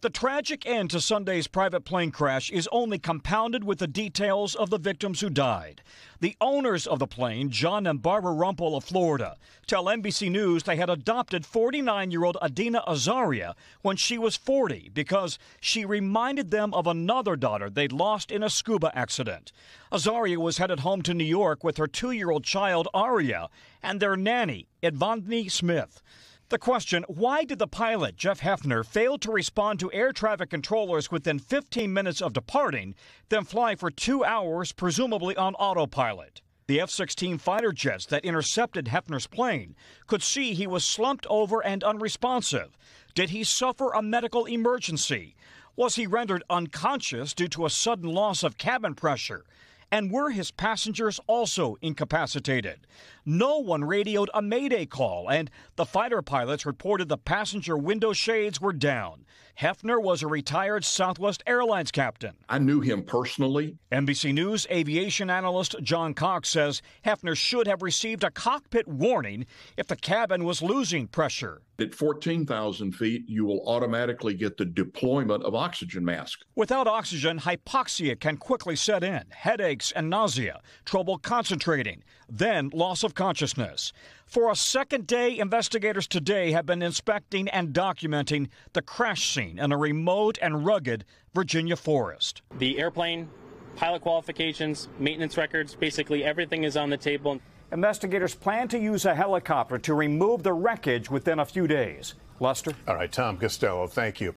The tragic end to Sunday's private plane crash is only compounded with the details of the victims who died. The owners of the plane, John and Barbara Rumpel of Florida, tell NBC News they had adopted 49 year old Adina Azarian when she was 40 because she reminded them of another daughter they'd lost in a scuba accident. Azarian was headed home to New York with her two year old child, Aria, and their nanny, Edvani Smith. The question why did the pilot, Jeff Hefner, fail to respond to air traffic controllers within 15 minutes of departing, then fly for two hours, presumably on autopilot? The F 16 fighter jets that intercepted Hefner's plane could see he was slumped over and unresponsive. Did he suffer a medical emergency? Was he rendered unconscious due to a sudden loss of cabin pressure? And were his passengers also incapacitated? No one radioed a mayday call, and the fighter pilots reported the passenger window shades were down. Hefner was a retired Southwest Airlines captain. I knew him personally. NBC News aviation analyst John Cox says Hefner should have received a cockpit warning if the cabin was losing pressure. At 14,000 feet, you will automatically get the deployment of oxygen mask. Without oxygen, hypoxia can quickly set in, headaches and nausea, trouble concentrating, then loss of consciousness. For a second day, investigators today have been inspecting and documenting the crash scene in a remote and rugged Virginia forest. The airplane, pilot qualifications, maintenance records, basically everything is on the table. Investigators plan to use a helicopter to remove the wreckage within a few days. Lester? All right, Tom Costello, thank you.